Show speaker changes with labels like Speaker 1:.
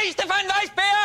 Speaker 1: Reis to find Vice Bear!